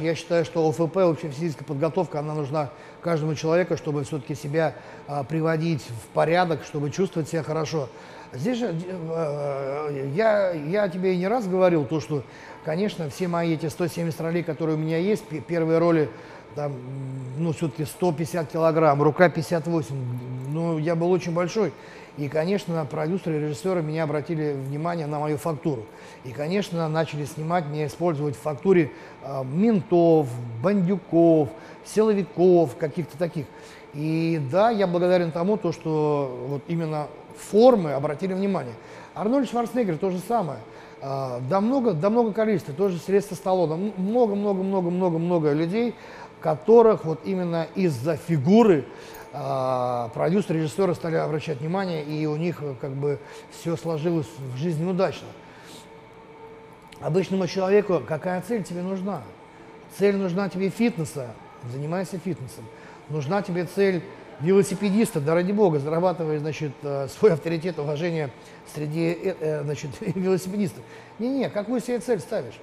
Я считаю, что ОФП, общая физическая подготовка, она нужна каждому человеку, чтобы все-таки себя а, приводить в порядок, чтобы чувствовать себя хорошо. Здесь же э, я, я тебе и не раз говорил, то, что, конечно, все мои эти 170 ролей, которые у меня есть, первые роли, там, ну, все-таки 150 килограмм, рука 58, ну, я был очень большой. И, конечно, продюсеры и режиссеры меня обратили внимание на мою фактуру. И, конечно, начали снимать, меня использовать в фактуре э, ментов, бандюков, силовиков, каких-то таких. И да, я благодарен тому, то, что вот именно формы обратили внимание. Арнольд Шварценеггер то же самое. А, да много, да много количества, тоже средства Сталлоне. Много-много-много-много-много людей, которых вот именно из-за фигуры а, продюсеры, режиссеры стали обращать внимание, и у них как бы все сложилось в жизни удачно. Обычному человеку какая цель тебе нужна? Цель нужна тебе фитнеса, занимайся фитнесом. Нужна тебе цель велосипедиста, да ради бога, зарабатывая, значит, э, свой авторитет, уважение среди, э, э, значит, велосипедистов. Не-не, какую себе цель ставишь?